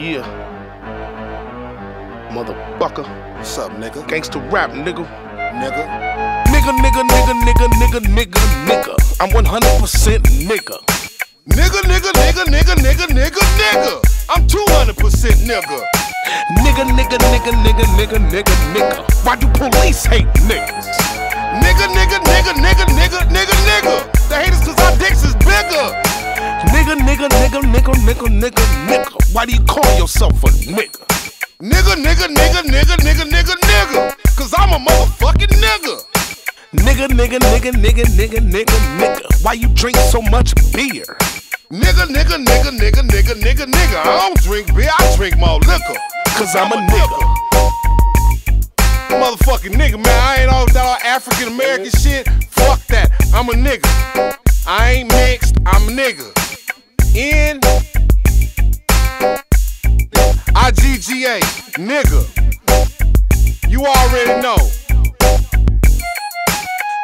Yeah. Motherfucker. What's up, nigga? Gangsta rap, nigga. Nigga. Nigga, nigga, nigga, nigga, nigga, nigga, nigga. I'm 100% nigga. Nigga, nigga, nigga, nigga, nigga, nigga, nigga. I'm 200% nigga. Nigga, nigga, nigga, nigga, nigga, nigga, nigga. Why do police hate niggas? Nigga, nigga, nigga, nigga, nigga, nigga, nigga. They hate us cause our dicks is bigger. Nigga, nigga, nigga, nigga, nigga, nigga, nigga. Why do you call yourself a nigga? Nigga, nigga, nigga, nigga, nigga, nigga, nigga. Cause I'm a motherfucking nigga. Nigga, nigga, nigga, nigga, nigga, nigga, nigga. Why you drink so much beer? Nigga, nigga, nigga, nigga, nigga, nigga, nigga. I don't drink beer, I drink more liquor. Cause I'm a nigga. Motherfucking nigga, man. I ain't all that all African American shit. Fuck that. I'm a nigga. I ain't mixed, I'm a nigga. N I G G A, nigga. You already know.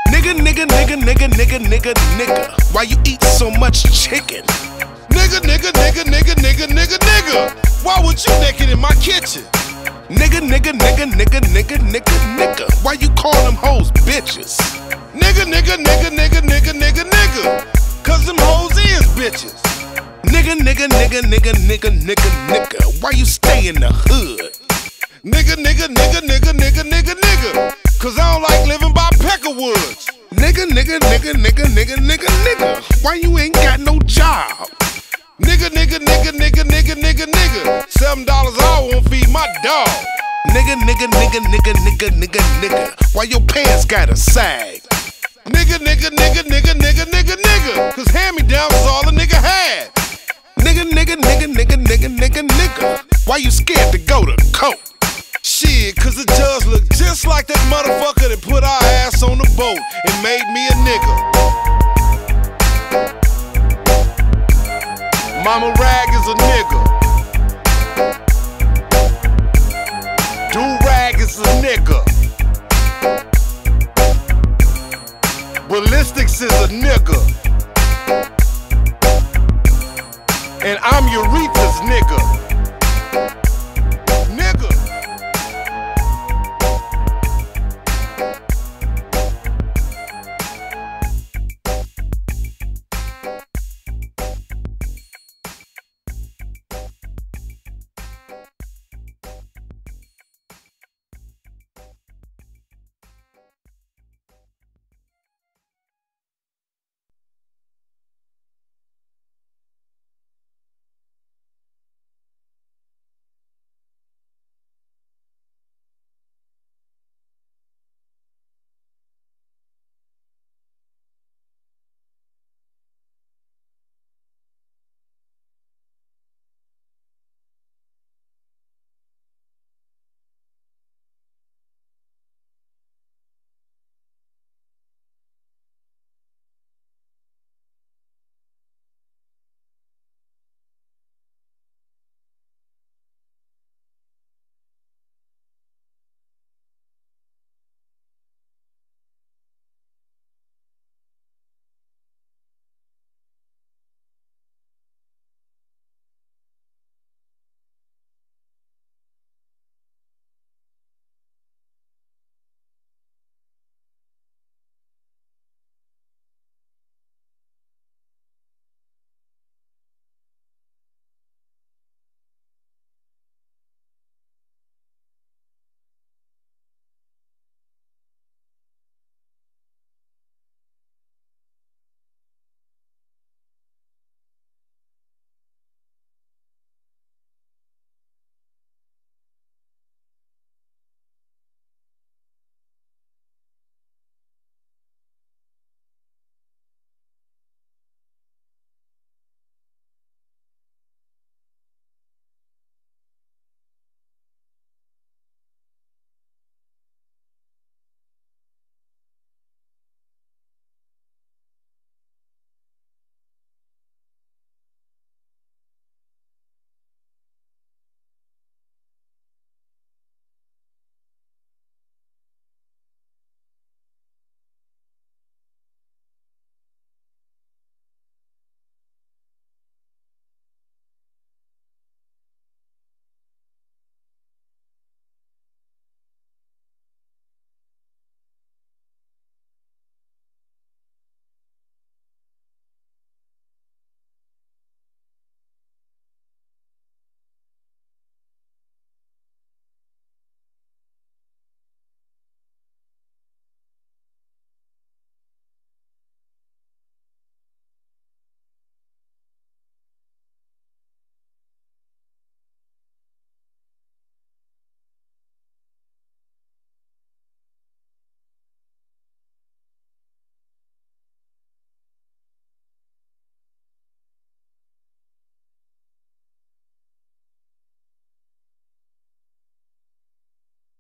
Nigga, nigga, nigga, nigga, nigga, nigga, nigga. Why you eat so much chicken? Nigga, nigga, nigga, nigga, nigga, nigga, nigga. Why would you naked in my kitchen? Nigga, nigga, nigga, nigga, nigga, nigga, nigga. Why you call them hoes bitches? Nigga, nigga, nigga, nigga, nigga, nigga, nigga. Cause them hoes is bitches. Nigga, nigga, nigga, nigga, nigga. Why you stay in the hood? Nigga, nigga, nigga, nigga, nigga, nigga, nigga. Cause I don't like living by Peckerwoods. Nigga, nigga, nigga, nigga, nigga, nigga, nigga. Why you ain't got no job? Nigga, nigga, nigga, nigga, nigga, nigga, nigga. Seven dollars hour won't feed my dog. Nigga, nigga, nigga, nigga, nigga, nigga, nigga. Why your pants gotta sag? Nigga, nigga, nigga, nigga, nigga, nigga, nigga. Cause hand me down was all a nigga had. Why you scared to go to court? Shit, cause it does look just like that motherfucker that put our ass on the boat and made me a nigga. Mama Rag is a nigga. Do Rag is a nigga. Ballistics is a nigga. And I'm Eureka's nigga.